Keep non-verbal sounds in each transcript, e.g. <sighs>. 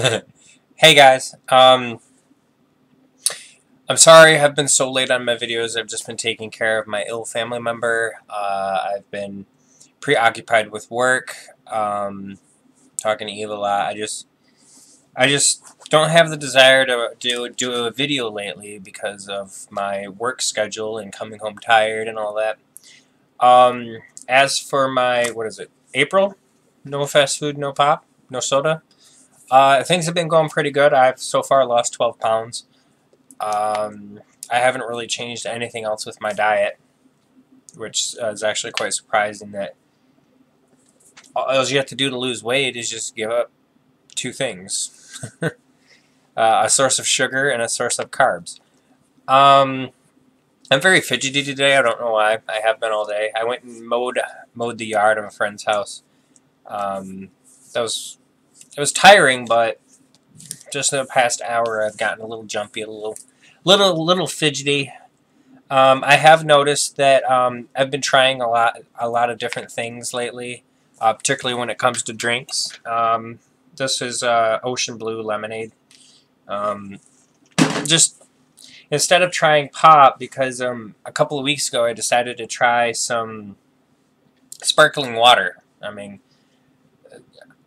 <laughs> hey guys, um, I'm sorry I've been so late on my videos. I've just been taking care of my ill family member. Uh, I've been preoccupied with work, um, talking to Eve a lot. I just, I just don't have the desire to do do a video lately because of my work schedule and coming home tired and all that. Um, as for my what is it, April? No fast food, no pop, no soda. Uh, things have been going pretty good. I've so far lost 12 pounds. Um, I haven't really changed anything else with my diet, which is actually quite surprising that all you have to do to lose weight is just give up two things. <laughs> uh, a source of sugar and a source of carbs. Um, I'm very fidgety today. I don't know why. I have been all day. I went and mowed mowed the yard of a friend's house. Um, that was it was tiring, but just in the past hour, I've gotten a little jumpy, a little, little, little fidgety. Um, I have noticed that um, I've been trying a lot, a lot of different things lately, uh, particularly when it comes to drinks. Um, this is uh, Ocean Blue lemonade. Um, just instead of trying pop, because um, a couple of weeks ago I decided to try some sparkling water. I mean,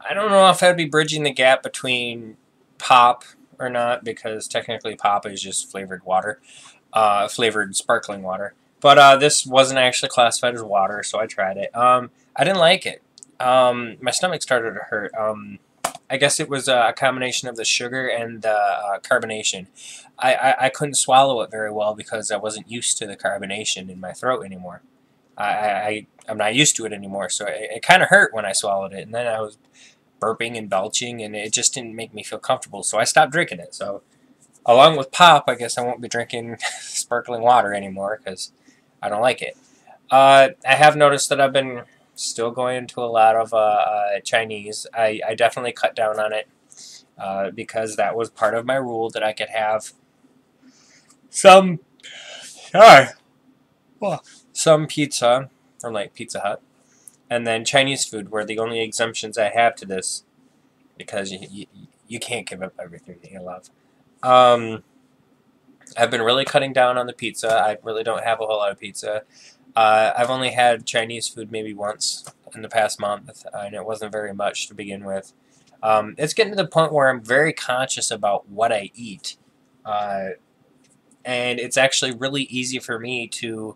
I don't know if I'd be bridging the gap between pop or not because technically pop is just flavored water, uh, flavored sparkling water. But uh, this wasn't actually classified as water, so I tried it. Um, I didn't like it. Um, my stomach started to hurt. Um, I guess it was a combination of the sugar and the uh, carbonation. I, I, I, couldn't swallow it very well because I wasn't used to the carbonation in my throat anymore. I, I, I'm not used to it anymore, so it, it kind of hurt when I swallowed it. And then I was burping and belching, and it just didn't make me feel comfortable, so I stopped drinking it. So, along with pop, I guess I won't be drinking <laughs> sparkling water anymore because I don't like it. Uh, I have noticed that I've been still going into a lot of uh, uh, Chinese. I, I definitely cut down on it uh, because that was part of my rule that I could have some, sorry, some pizza from like Pizza Hut and then Chinese food were the only exemptions I have to this because you, you, you can't give up everything that you love. Um, I've been really cutting down on the pizza. I really don't have a whole lot of pizza. Uh, I've only had Chinese food maybe once in the past month, and it wasn't very much to begin with. Um, it's getting to the point where I'm very conscious about what I eat. Uh, and it's actually really easy for me to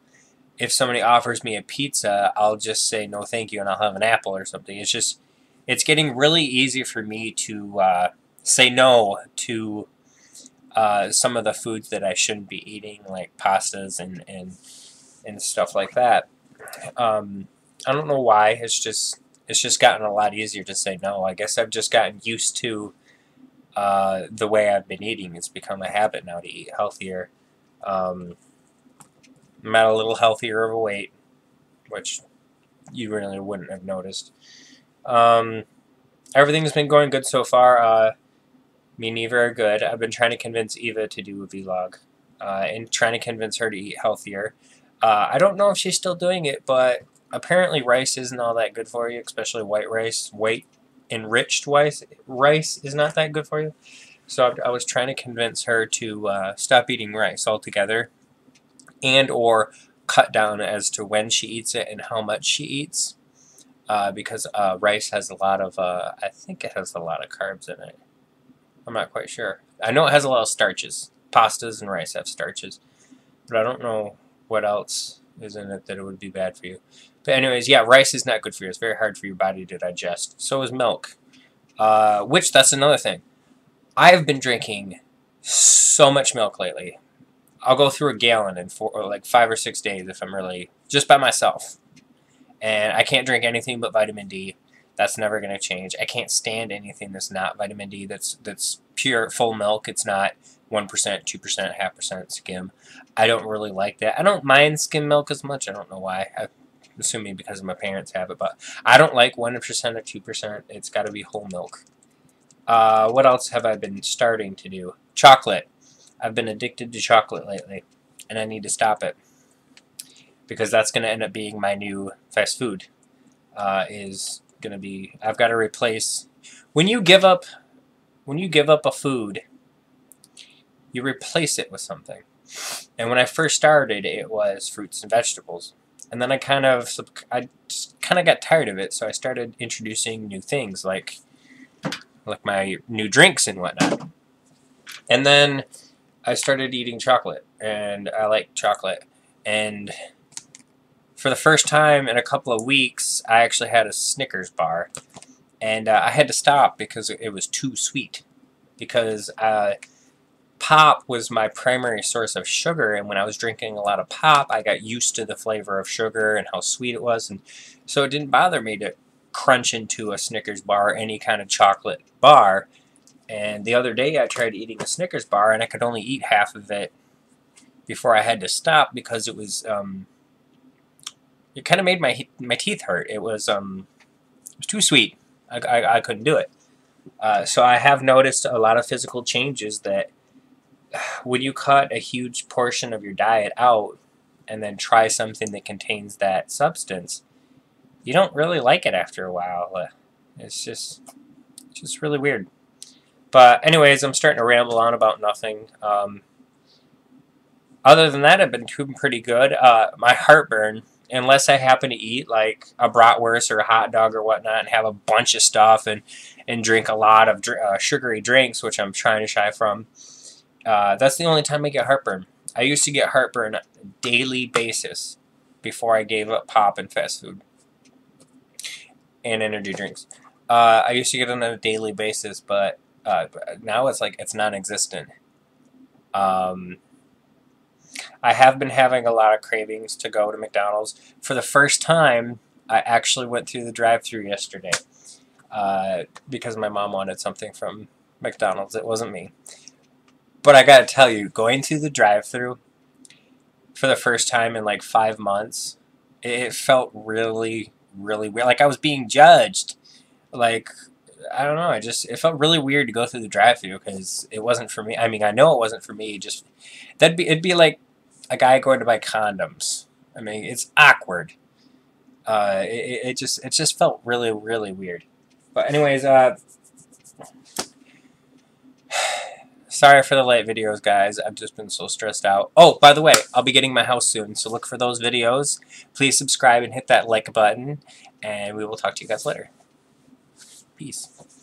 if somebody offers me a pizza, I'll just say no thank you and I'll have an apple or something. It's just, it's getting really easy for me to uh, say no to uh, some of the foods that I shouldn't be eating, like pastas and, and, and stuff like that. Um, I don't know why, it's just, it's just gotten a lot easier to say no. I guess I've just gotten used to uh, the way I've been eating. It's become a habit now to eat healthier. Um, I'm at a little healthier of a weight, which you really wouldn't have noticed. Um, everything's been going good so far. Uh, me and Eva are good. I've been trying to convince Eva to do a vlog uh, and trying to convince her to eat healthier. Uh, I don't know if she's still doing it, but apparently rice isn't all that good for you, especially white rice. White enriched rice, rice is not that good for you. So I, was trying to convince her to uh, stop eating rice altogether and or cut down as to when she eats it and how much she eats uh, because uh, rice has a lot of, uh, I think it has a lot of carbs in it. I'm not quite sure. I know it has a lot of starches. Pastas and rice have starches, but I don't know what else is in it that it would be bad for you. But anyways, yeah, rice is not good for you. It's very hard for your body to digest. So is milk, uh, which that's another thing. I've been drinking so much milk lately. I'll go through a gallon in four, like five or six days if I'm really just by myself. And I can't drink anything but vitamin D. That's never going to change. I can't stand anything that's not vitamin D. That's that's pure full milk. It's not one percent, two percent, half percent skim. I don't really like that. I don't mind skim milk as much. I don't know why. I'm assuming because my parents have it, but I don't like one percent or two percent. It's got to be whole milk. Uh, what else have I been starting to do? Chocolate. I've been addicted to chocolate lately, and I need to stop it because that's going to end up being my new fast food. Uh, is going to be I've got to replace when you give up when you give up a food, you replace it with something. And when I first started, it was fruits and vegetables. And then I kind of, I kind of got tired of it, so I started introducing new things like, like my new drinks and whatnot. And then I started eating chocolate, and I like chocolate. And for the first time in a couple of weeks, I actually had a Snickers bar. And uh, I had to stop because it was too sweet. Because uh, pop was my primary source of sugar, and when I was drinking a lot of pop, I got used to the flavor of sugar and how sweet it was, and so it didn't bother me to crunch into a Snickers bar any kind of chocolate bar. And the other day I tried eating a Snickers bar, and I could only eat half of it before I had to stop because it was um, it kind of made my my teeth hurt. It was um, it was too sweet. I, I, I couldn't do it. Uh, so I have noticed a lot of physical changes that <sighs> when you cut a huge portion of your diet out and then try something that contains that substance, you don't really like it after a while. Uh, it's just, it's just really weird. But anyways, I'm starting to ramble on about nothing. Um, other than that, I've been doing pretty good. Uh, my heartburn, unless I happen to eat like a bratwurst or a hot dog or whatnot and have a bunch of stuff and, and drink a lot of dr uh, sugary drinks, which I'm trying to shy from, uh, that's the only time I get heartburn. I used to get heartburn on a daily basis before I gave up pop and fast food and energy drinks. Uh, I used to get it on a daily basis, but uh, now it's like it's non-existent. Um, I have been having a lot of cravings to go to McDonald's. For the first time, I actually went through the drive-through yesterday uh, because my mom wanted something from McDonald's. It wasn't me. But I gotta tell you, going through the drive-through for the first time in like five months, it felt really, really weird. Like I was being judged. Like I don't know. I just it felt really weird to go through the drive-through because it wasn't for me. I mean, I know it wasn't for me. Just that'd be it'd be like a guy going to buy condoms. I mean, it's awkward. Uh, it, it just it just felt really really weird. But anyways, uh, <sighs> Sorry for the late videos, guys. I've just been so stressed out. Oh, by the way, I'll be getting my house soon, so look for those videos. Please subscribe and hit that like button, and we will talk to you guys later. Peace.